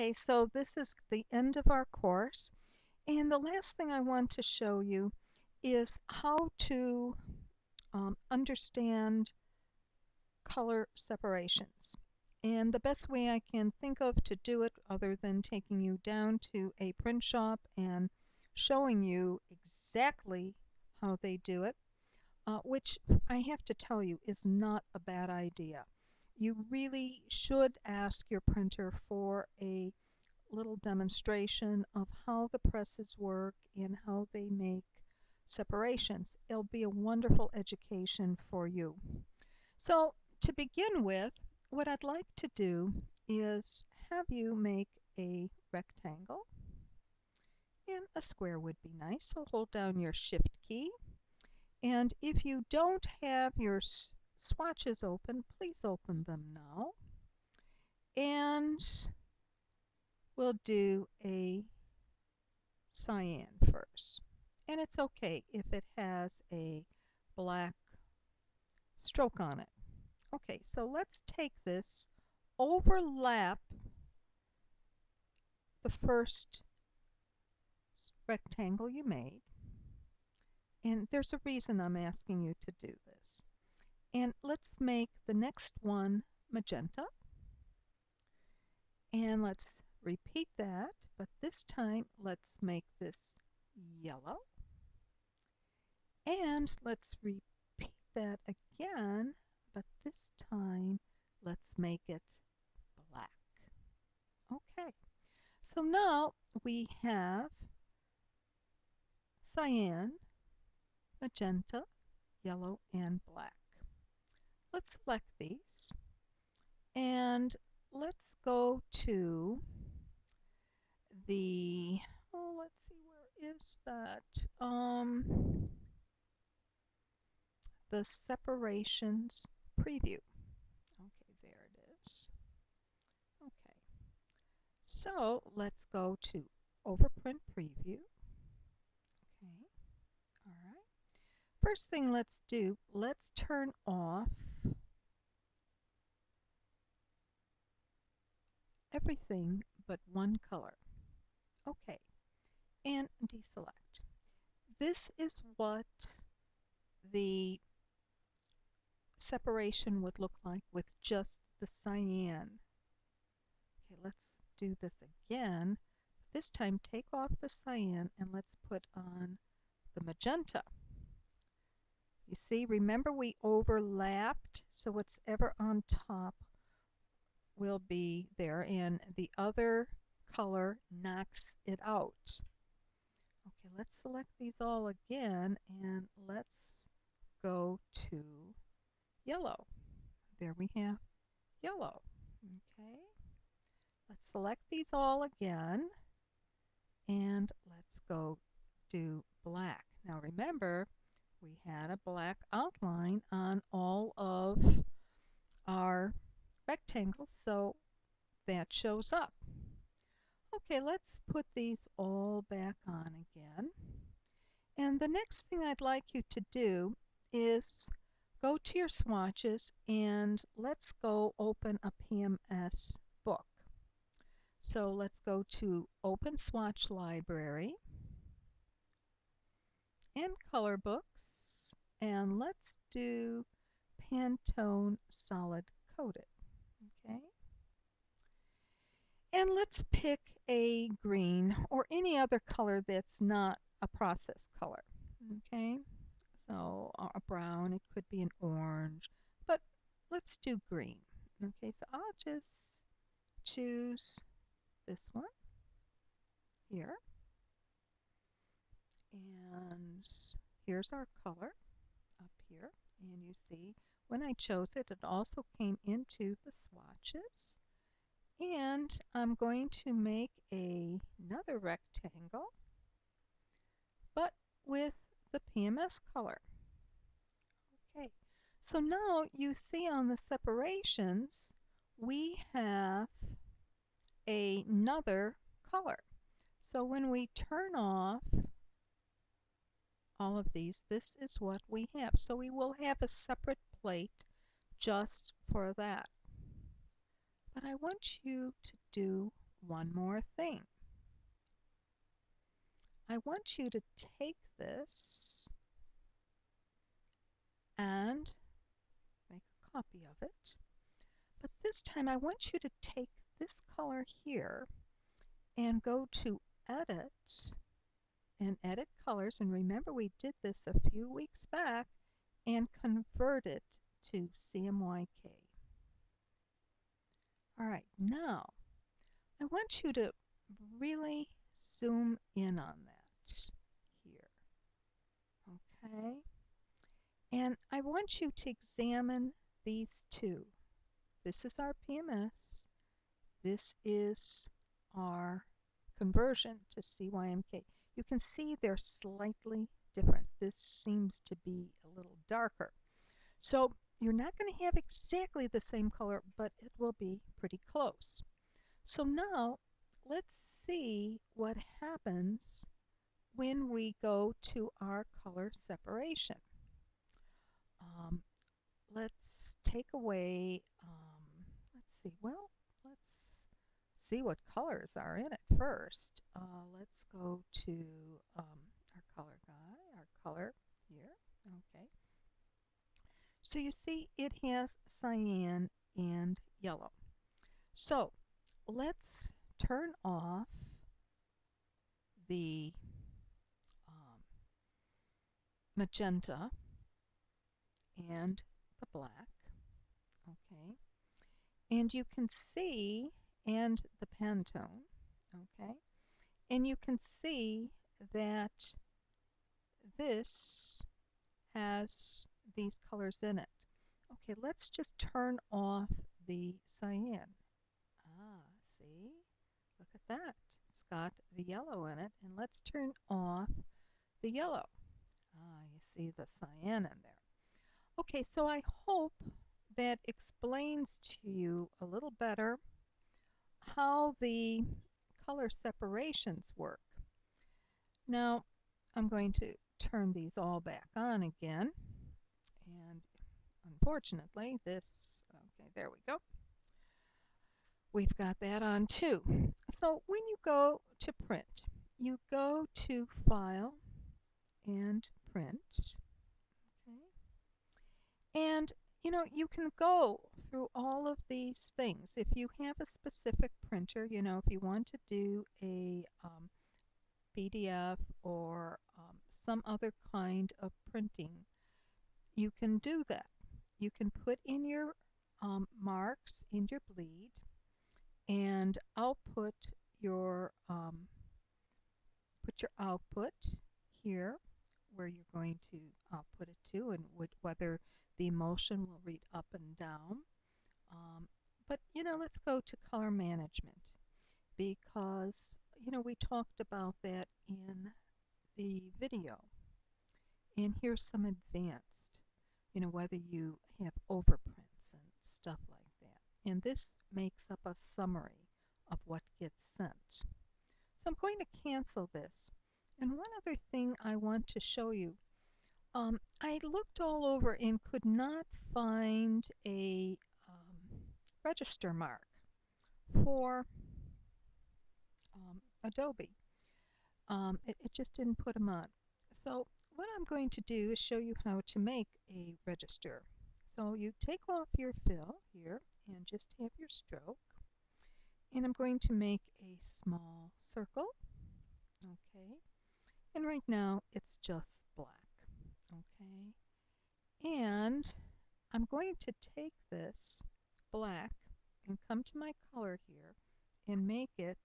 Okay, so this is the end of our course. And the last thing I want to show you is how to um, understand color separations. And the best way I can think of to do it, other than taking you down to a print shop and showing you exactly how they do it, uh, which I have to tell you is not a bad idea. You really should ask your printer for a little demonstration of how the presses work and how they make separations. It'll be a wonderful education for you. So to begin with, what I'd like to do is have you make a rectangle and a square would be nice. So hold down your shift key and if you don't have your swatches open, please open them now. And we'll do a cyan first. And it's okay if it has a black stroke on it. Okay, so let's take this, overlap the first rectangle you made. And there's a reason I'm asking you to do this. And let's make the next one magenta. And let's repeat that, but this time let's make this yellow. And let's repeat that again but this time let's make it black. Okay, so now we have cyan, magenta, yellow, and black. Let's select these and let's go to the, oh, let's see, where is that? Um, the separations preview. Okay, there it is. Okay, so let's go to Overprint Preview. Okay, all right. First thing let's do, let's turn off everything but one color. Okay, and deselect. This is what the separation would look like with just the cyan. Okay, let's do this again. This time take off the cyan and let's put on the magenta. You see, remember we overlapped, so what's ever on top will be there and the other color knocks it out. Okay, let's select these all again and let's go to yellow. There we have yellow. Okay. Let's select these all again and let's go do black. Now remember, we had a black outline on all of our rectangles, so that shows up. Okay, let's put these all back on again. And the next thing I'd like you to do is go to your swatches and let's go open a PMS book. So let's go to Open Swatch Library and Color Books and let's do Pantone Solid Coated. Okay. And let's pick a green or any other color that's not a process color. Okay. So uh, a brown, it could be an orange, but let's do green. Okay, so I'll just choose this one here. And here's our color up here. And you see, when I chose it, it also came into the swatches. And I'm going to make a, another rectangle, but with the PMS color. Okay, so now you see on the separations, we have another color. So when we turn off all of these, this is what we have. So we will have a separate plate just for that. But I want you to do one more thing. I want you to take this and make a copy of it. But this time I want you to take this color here and go to Edit and Edit Colors. And remember we did this a few weeks back and convert it to CMYK. All right, now I want you to really zoom in on that here. Okay? And I want you to examine these two. This is our PMS. This is our conversion to CYMK. You can see they're slightly different. This seems to be little darker. So you're not going to have exactly the same color, but it will be pretty close. So now let's see what happens when we go to our color separation. Um, let's take away, um, let's see, well, let's see what colors are in it first. Uh, let's go to um, our color guy, our color here, okay. So you see it has cyan and yellow. So let's turn off the um, magenta and the black. Okay. And you can see, and the Pantone, okay. And you can see that this has these colors in it. Okay, let's just turn off the cyan. Ah, see? Look at that. It's got the yellow in it. And let's turn off the yellow. Ah, you see the cyan in there. Okay, so I hope that explains to you a little better how the color separations work. Now, I'm going to turn these all back on again. And unfortunately, this, okay, there we go. We've got that on too. So when you go to print, you go to File and Print. Okay. And you know, you can go through all of these things. If you have a specific printer, you know, if you want to do a um, PDF or some other kind of printing, you can do that. You can put in your um, marks in your bleed and output your um, put your output here where you're going to output it to and would, whether the emulsion will read up and down. Um, but you know, let's go to color management because you know we talked about that in the video. And here's some advanced, you know, whether you have overprints and stuff like that. And this makes up a summary of what gets sent. So I'm going to cancel this. And one other thing I want to show you um, I looked all over and could not find a um, register mark for um, Adobe. Um, it, it, just didn't put them on. So what I'm going to do is show you how to make a register. So you take off your fill here and just have your stroke. And I'm going to make a small circle. Okay. And right now it's just black okay and I'm going to take this black and come to my color here and make it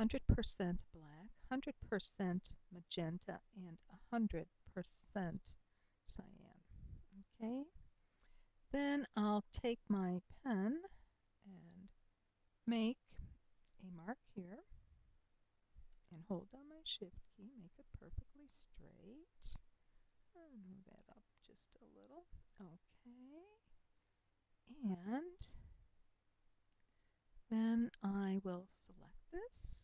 100% black, 100% magenta, and 100% cyan. Okay? Then I'll take my pen and make a mark here and hold down my shift key, make it perfectly straight. I'll move that up just a little. Okay. And then I will select this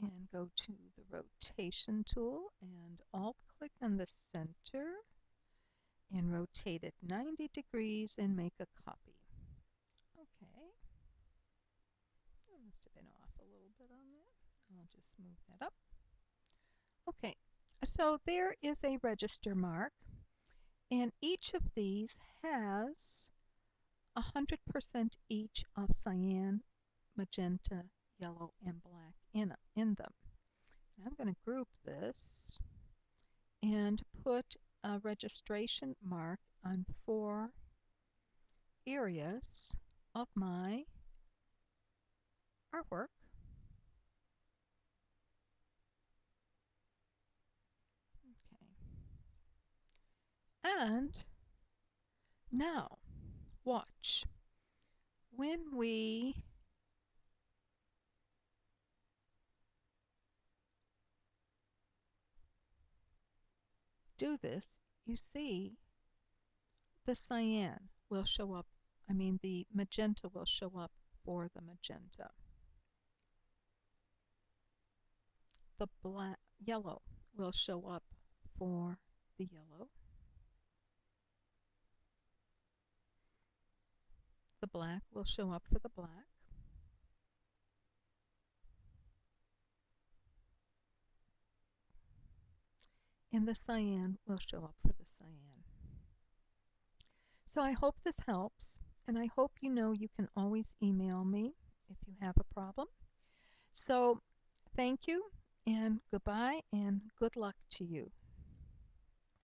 and go to the rotation tool and alt click on the center and rotate it 90 degrees and make a copy. Okay. I must have been off a little bit on that. I'll just move that up. Okay, so there is a register mark, and each of these has 100% each of cyan, magenta, yellow, and black in, in them. I'm going to group this and put a registration mark on four areas of my artwork. Okay. And now, watch. When we do this, you see the cyan will show up, I mean the magenta will show up for the magenta. The black, yellow will show up for the yellow. The black will show up for the black. And the cyan will show up for the cyan. So I hope this helps, and I hope you know you can always email me if you have a problem. So thank you, and goodbye, and good luck to you.